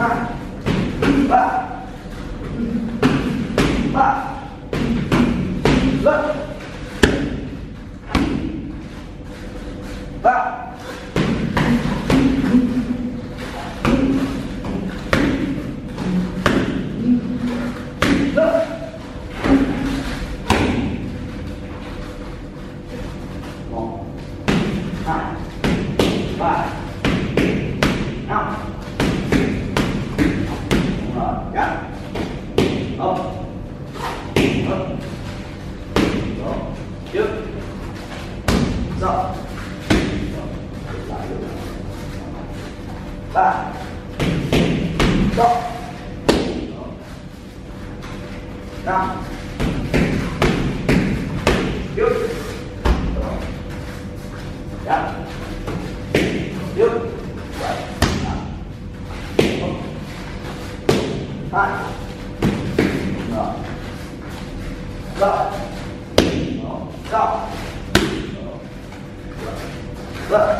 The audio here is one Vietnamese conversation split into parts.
Ah! 看，啊，站，啊，站，啊，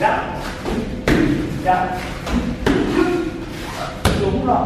Dạ. Dạ. Đúng rồi.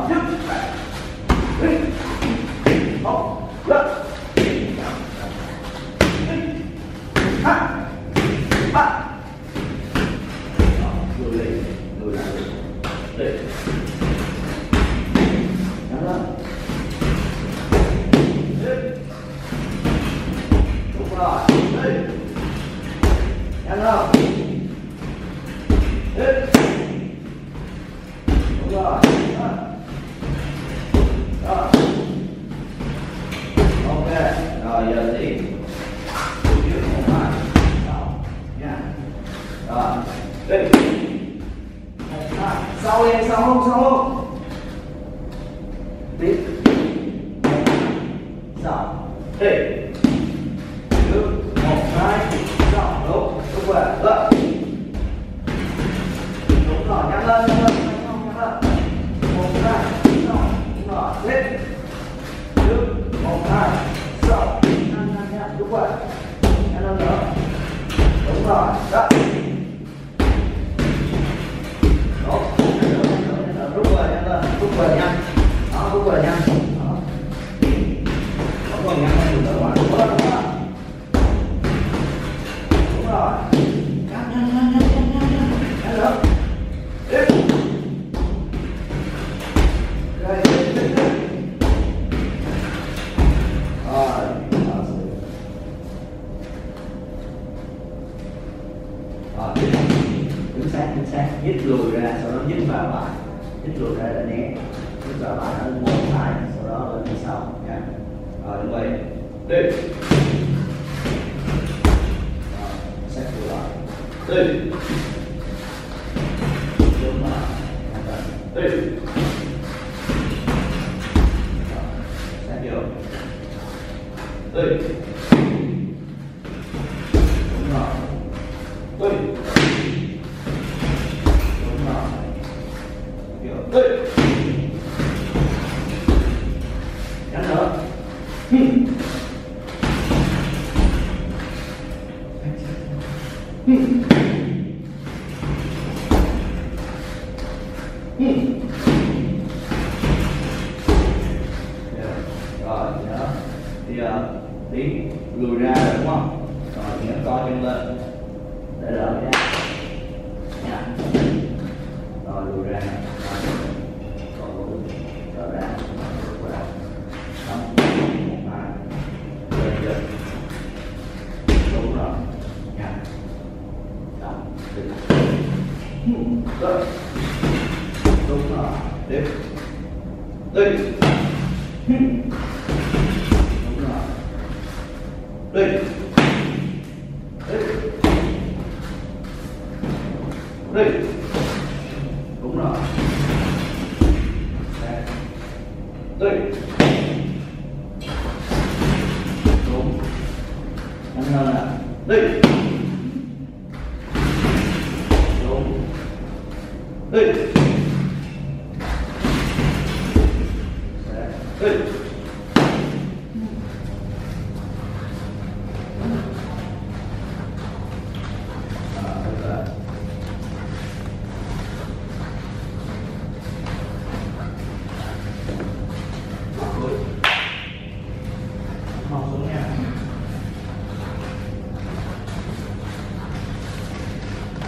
对。对。对。Đấy. Đúng là đếm. Đây. Đúng là. Đây.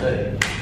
对。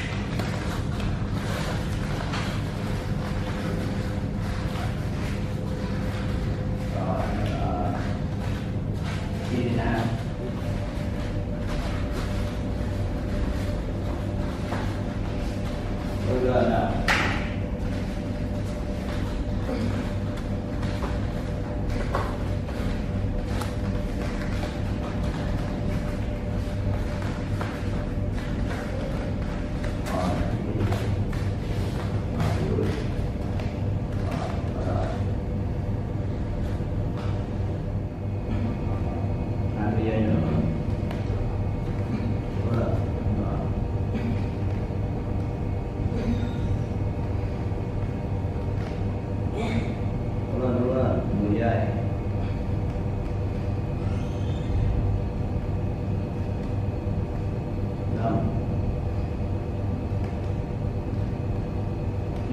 한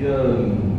영.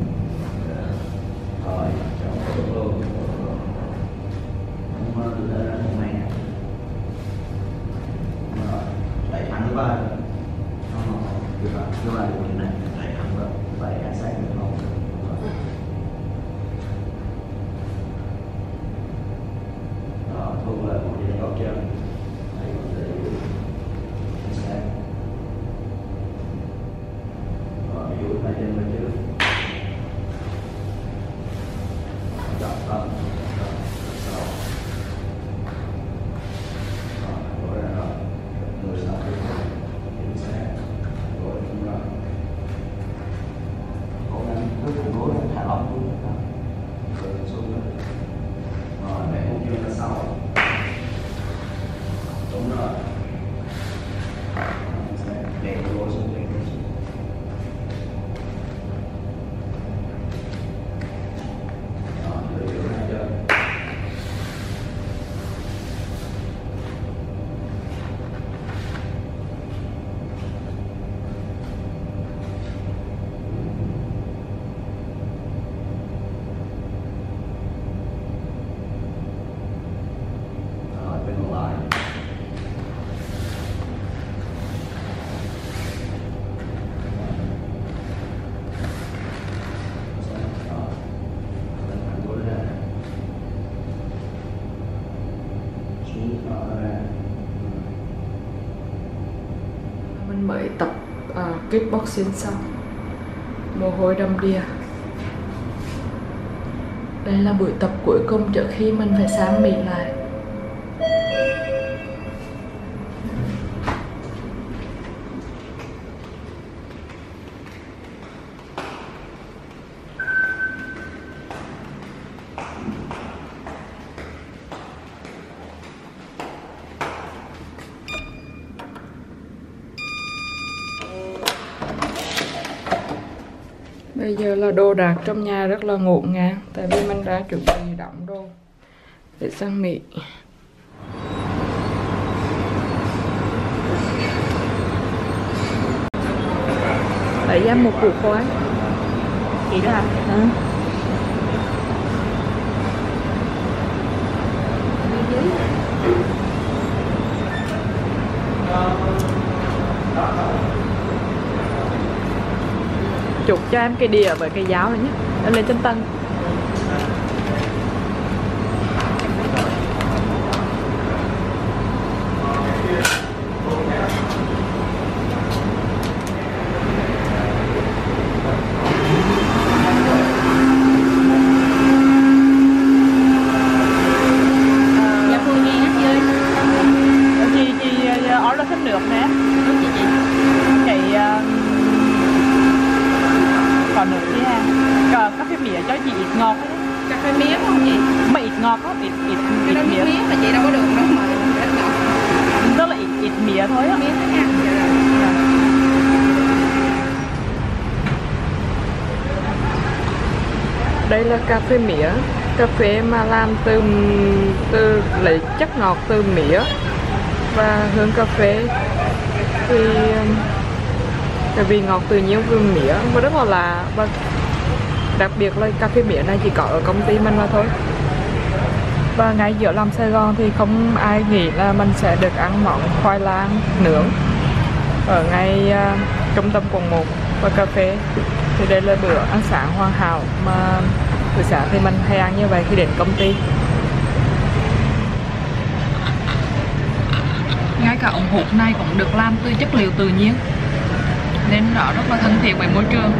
Kickboxing xong, mồ hôi đầm đìa. Đây là buổi tập cuối cùng trước khi mình phải sáng mịn lại. Bây giờ là đồ đạc trong nhà rất là ngổn ngang Tại vì mình đã chuẩn bị đóng đồ Để sang Mỹ. Lấy em một củ khoai chị đó hả? Ừ. cho em cái đĩa với cái giáo này nhé. Em lên trên tân dạ phương nghe hát chơi chị chị uh, order thêm nước nè đúng chị chị chị uh, còn nước chứ ha Cà, cà phê mía cho chị ít ngọt ấy. cà phê mía phải không chị mà ít ngọt á ít ít cái đó ít nước mía mía mà chị đâu có đường đâu mà ít ngọt tức là ít ít mía thôi á mía thôi nha Dạ rồi. Đây là cà phê mía. Cà phê mà làm từ từ lấy chất ngọt từ mía Và hương cà phê Thì um, cái vị ngọt tự nhiên từ mía. Và rất là lạ Và đặc biệt là cà phê mía này chỉ có ở công ty mình mà thôi. Và ngay giữa lòng Sài Gòn thì không ai nghĩ là mình sẽ được ăn món khoai lang nướng ở ngay uh, trung tâm quận 1 và cà phê thì đây là bữa ăn sáng hoàn hảo mà buổi xã thì mình hay ăn như vậy khi đến công ty. Ngay cả ống hụt này cũng được làm từ chất liệu tự nhiên, nên nó rất là thân thiện với môi trường.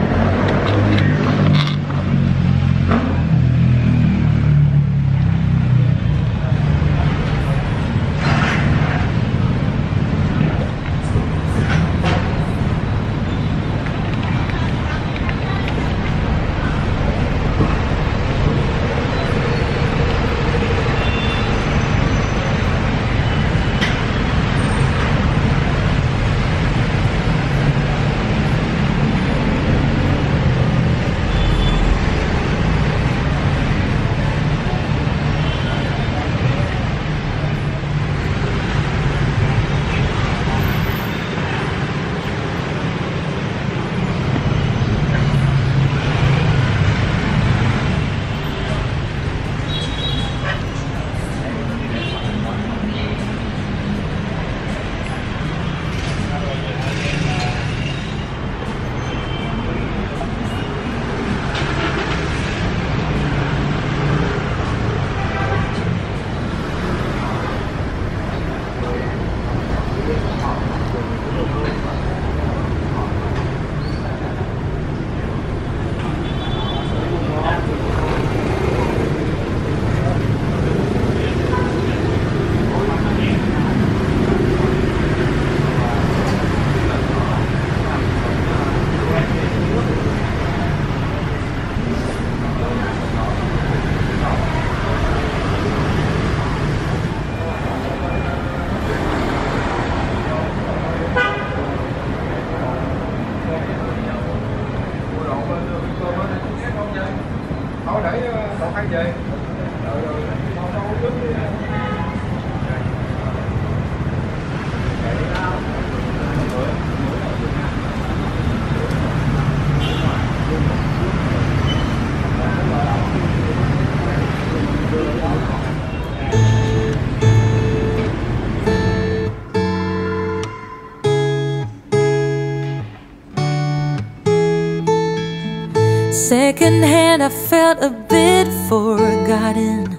Felt a bit forgotten.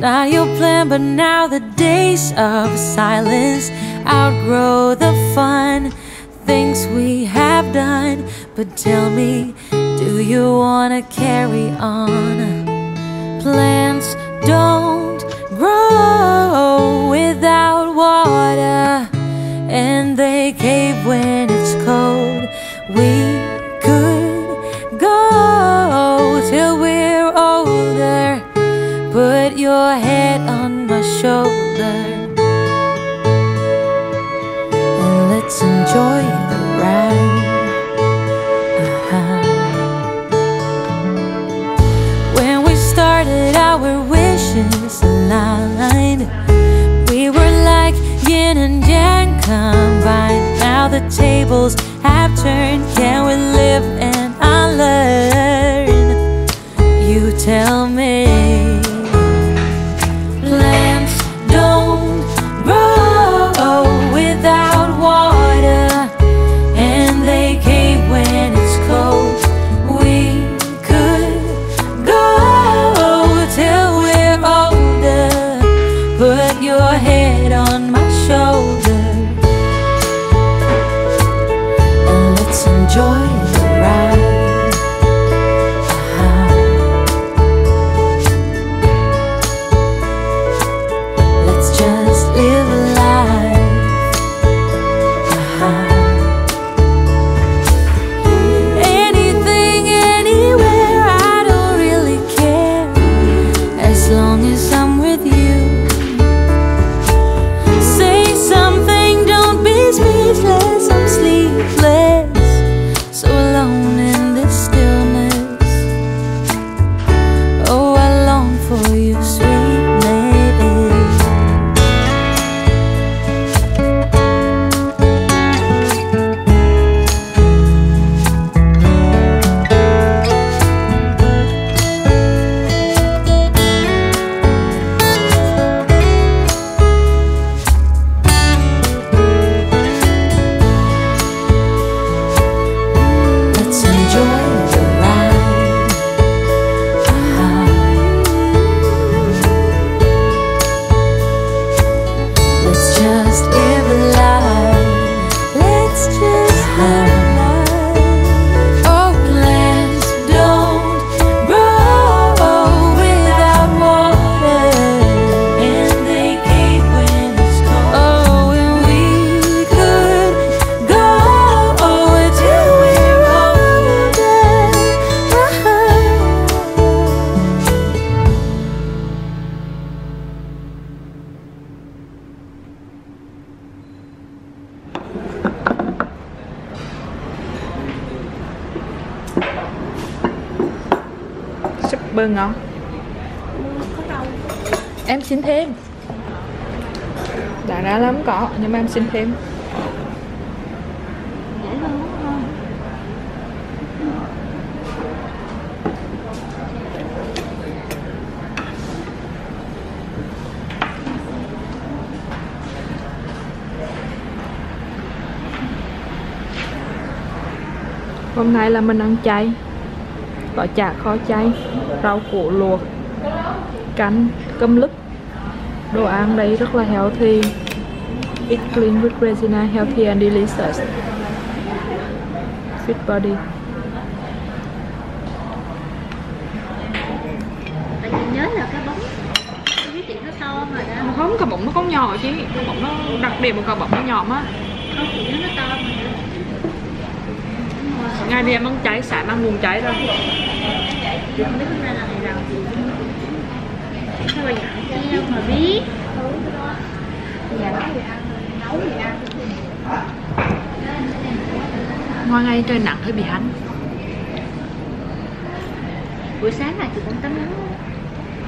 Not your plan, but now the days of silence outgrow the fun. things we have done. But tell me, do you wanna carry on? Plants don't dijeron ngon? Em xin thêm. Đã ra lắm có nhưng mà em xin thêm. Hôm nay là mình ăn chay có chả kho chay rau củ luộc canh cơm lứt. Đồ ăn đây rất là healthy. Eat clean with Regina healthy and delicious. Fit body. Không cả bụng nó có nhỏ chứ cả bụng nó đặc điểm của cả bụng nó nhỏ á không chị nhớ nó to mà ngày đi em ăn cháy, xả mang nguồn cháy rồi không biết hôm nay là ngày nào thì sao mà nhỏ chi mà biết ngoài ngày trời nặng hơi bị hắn buổi sáng này chị cũng tắm nắng.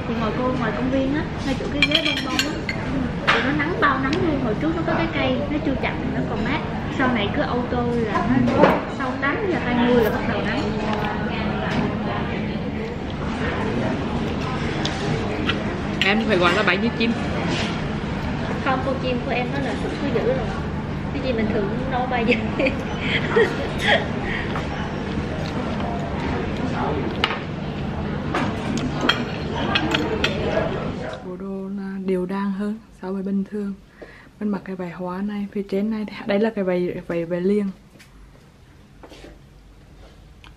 Thì ngồi cô ngoài công viên á, ngay chỗ cái ghế bông bông á. Thì nó nắng bao nắng luôn, hồi trước nó có cái cây, nó chưa chặt thì nó còn mát sau này cứ ô tô là nó sau 8 giờ tay mưa là bắt đầu nắng. Em phải gọi là bánh như chim không con chim của em nó là sụp có dữ rồi. Cái gì bình thường nó đâu bay vậy? Bộ đồ là đều đặn hơn so với bình thường Vâng, bên mặt cái bài hóa này, phía trên này đây là cái bài bài về liền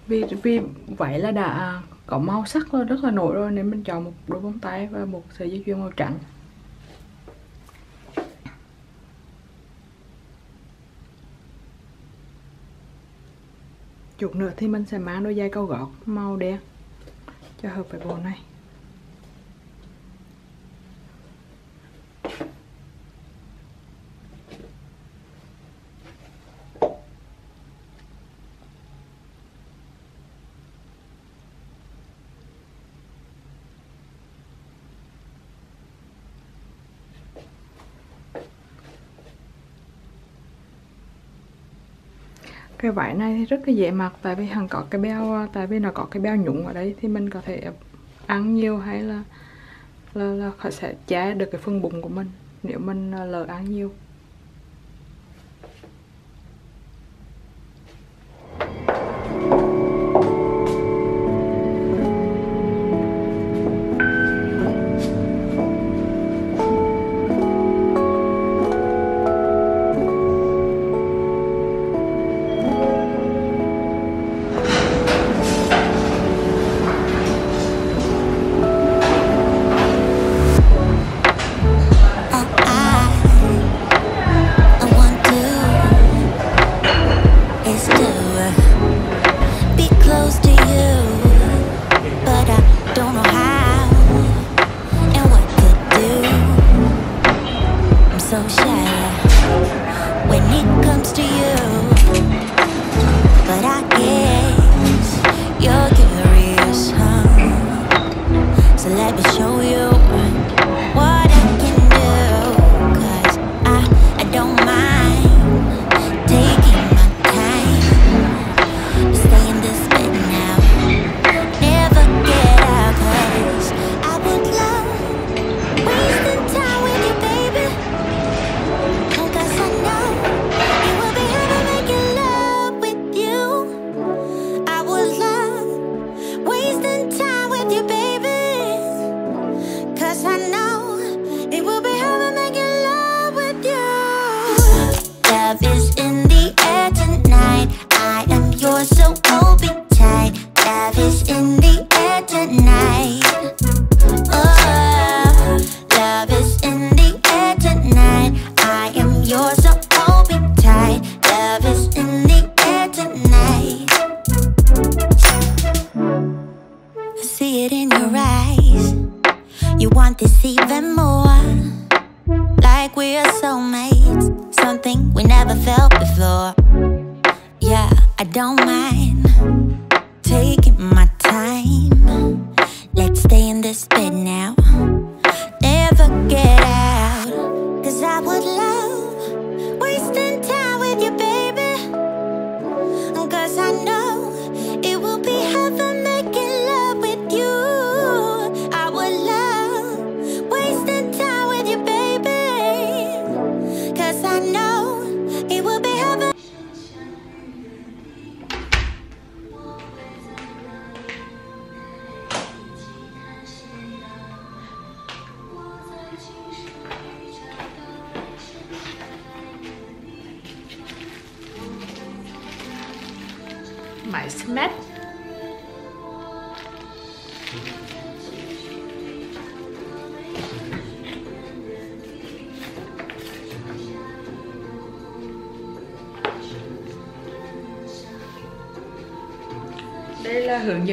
vì vì vậy là đã có màu sắc rất là nổi rồi, nên mình chọn một đôi bông tay và một sợi dây chuyền màu trắng. Chuột nữa thì mình sẽ mang đôi dây cao gót màu đen cho hợp với bộ này. Cái vải này thì rất là dễ mặc tại vì hằng có cái beo à, tại vì nó có cái beo nhũng ở đây thì mình có thể ăn nhiều hay là là, là sẽ che được cái phần bụng của mình nếu mình à, lỡ ăn nhiều.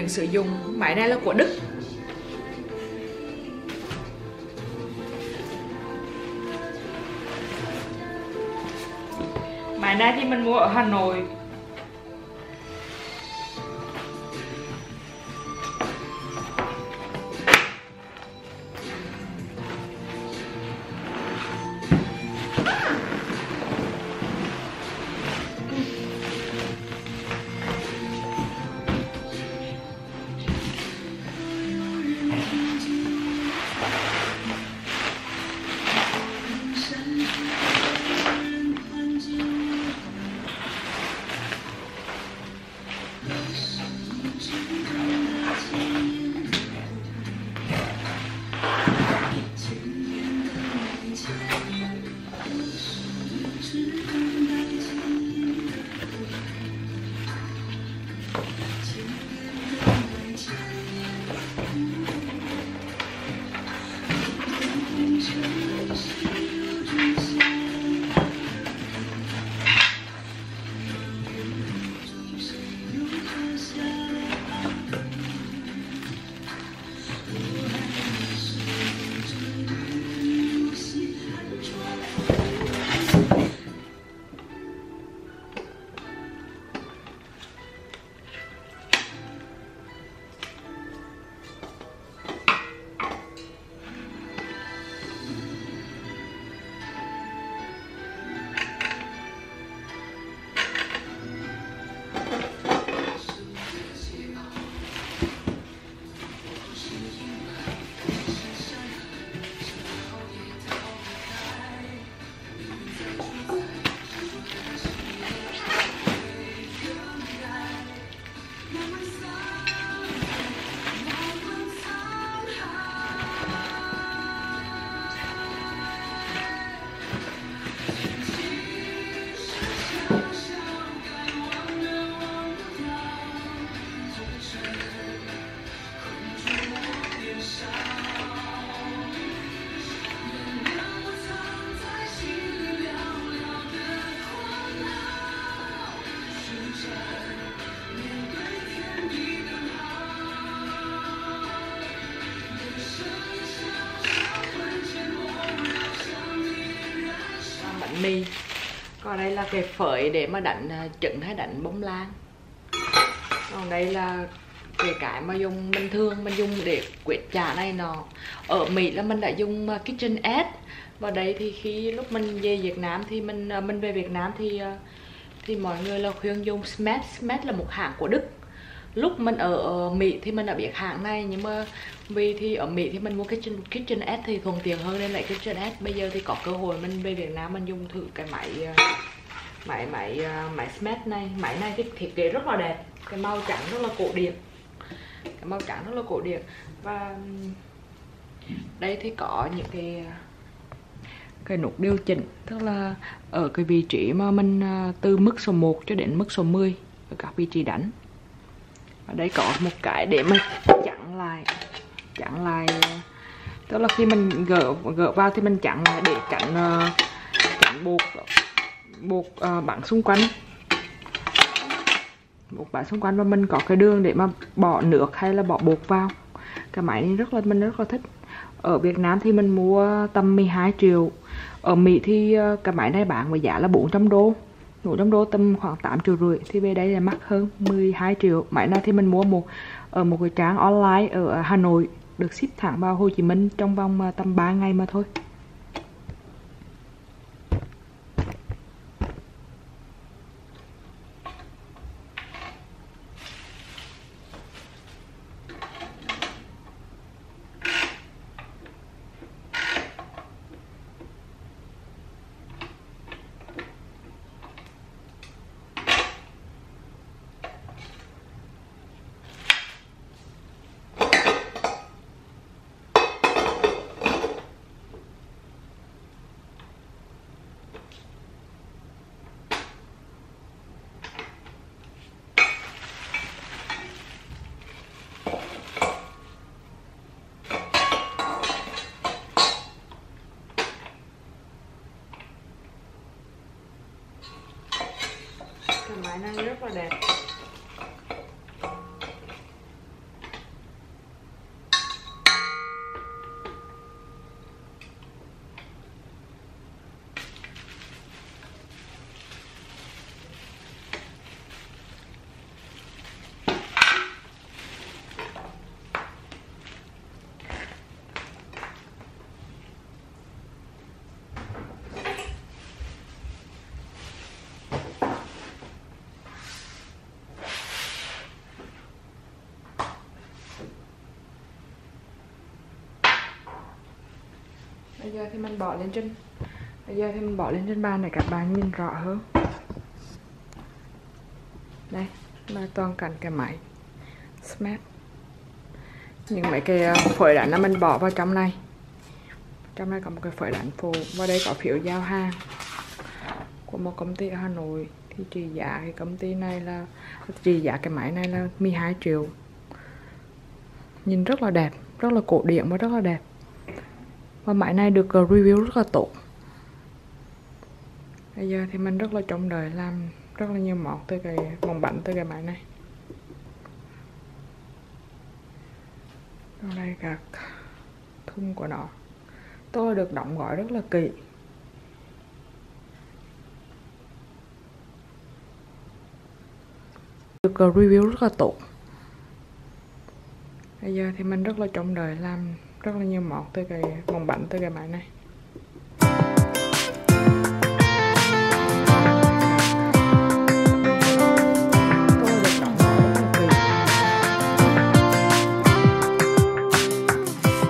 Là sử dụng máy này là của Đức. Máy này thì mình mua ở Hà Nội. Là cái phởi để mà đánh à, trứng hay đánh bông lan. Còn đây là cái cái mà dùng bình thường, mình dùng để quét chả này nọ. Ở Mỹ là mình đã dùng à, kitchen aid. Và đây thì khi lúc mình về Việt Nam thì mình à, mình về Việt Nam thì thì mọi người là khuyên dùng Smash Smash là một hãng của Đức. Lúc mình ở Mỹ thì mình đã biết hãng này, nhưng mà vì thì ở Mỹ thì mình mua kitchen kitchen aid thì thuận tiện hơn nên lại kitchen aid. Bây giờ thì có cơ hội mình về Việt Nam mình dùng thử cái máy máy máy ờ, máy Smash này. Máy này thì thiết kế rất là đẹp. Cái màu trắng rất là cổ điển cái màu trắng rất là cổ điển và đây thì có những cái ờ, cái nút điều chỉnh. Tức là ở cái vị trí mà mình ờ, từ mức số 1 cho đến mức số 10 ở các vị trí đánh. Ở đây có một cái để mình chặn lại chặn lại tức là khi mình gỡ gỡ vào thì mình chặn lại để chặn chặn buộc buộc à, uh, bắn xung quanh. Buộc bắn xung quanh và mình có cái đường để mà bỏ nước hay là bỏ bột vào. Cái máy này rất là mình rất là thích. Ở Việt Nam thì mình mua tầm 12 triệu. Ở Mỹ thì à, cái máy này bán với giá là 400 đô. 400 đô tầm khoảng 8 triệu rưỡi thì về đây là mắc hơn 12 triệu. Máy này thì mình mua một ở một cái trang online ở Hà Nội được ship thẳng vào Hồ Chí Minh trong vòng à, tầm 3 ngày mà thôi cái máy này rất là đẹp bây giờ thì mình bỏ lên trên bây giờ thì mình bỏ lên trên bàn để các bạn nhìn rõ hơn. Đây là toàn cảnh cái máy. Smart. Những mấy cái ờ, phổi đánh là mình bỏ vào trong này. Trong này có một cái phổi đánh phụ. Và đây có phiếu giao hàng của một công ty ở Hà Nội. Thì trị giá cái công ty này là trị giá cái máy này là 12 triệu. Nhìn rất là đẹp, rất là cổ điển và rất là đẹp và máy này được ờ, review rất là tốt. Bây giờ thì mình rất là trông đợi làm rất là nhiều món từ cái món bánh từ cái máy này. Ở đây các thùng của nó. Tôi được đóng gói rất là kỹ. Được ờ, review rất là tốt. Bây giờ thì mình rất là trông đợi làm rất là nhiều mọt từ cái mỏng bánh từ cái máy này.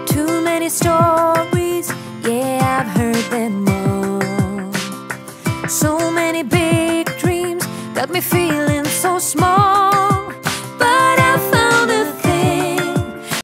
Too many stories.